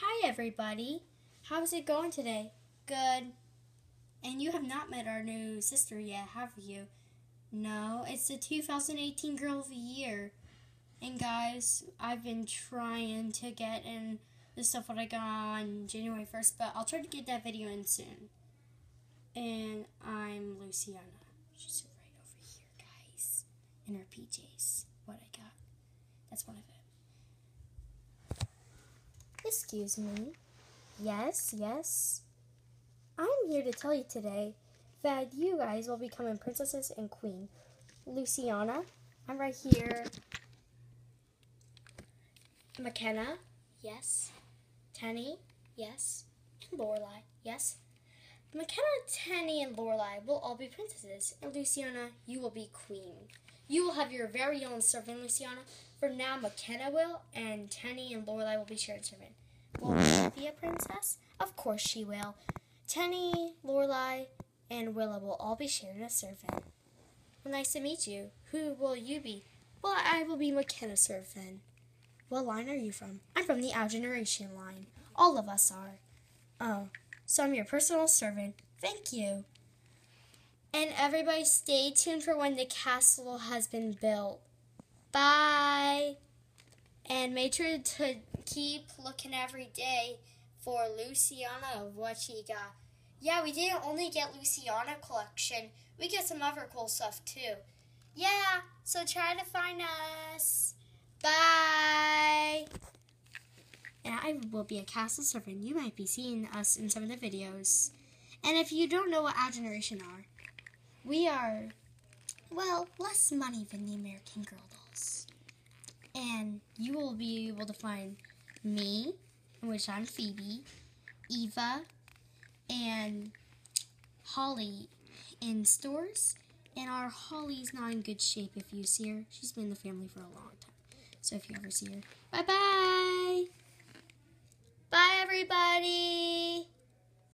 Hi, everybody. How's it going today? Good. And you have not met our new sister yet, have you? No, it's the 2018 Girl of the Year. And guys, I've been trying to get in the stuff that I got on January 1st, but I'll try to get that video in soon. And I'm Luciana. She's right over here, guys. In her PJs. What I got. That's one of it. Excuse me. Yes, yes. I'm here to tell you today that you guys will be becoming princesses and queen. Luciana, I'm right here. McKenna, yes. Tenney, yes. And Lorelai, yes. McKenna, Tenney, and Lorelai will all be princesses, and Luciana, you will be queen. You will have your very own servant, Luciana. For now, McKenna will, and Tenney and Lorelai will be shared servant. Will she be a princess? Of course she will. Tenney, Lorelai, and Willa will all be shared a servant. Well, nice to meet you. Who will you be? Well, I will be McKenna servant. What line are you from? I'm from the Our Generation line. All of us are. Oh, so I'm your personal servant. Thank you. And everybody stay tuned for when the castle has been built. Bye. And make sure to keep looking every day for Luciana of what she got. Yeah, we didn't only get Luciana collection. We get some other cool stuff too. Yeah, so try to find us. Bye. And I will be a castle servant. You might be seeing us in some of the videos. And if you don't know what our generation are, we are, well, less money than the American Girl dolls. And you will be able to find me, which I'm Phoebe, Eva, and Holly in stores. And our Holly's not in good shape if you see her. She's been in the family for a long time. So if you ever see her, bye bye.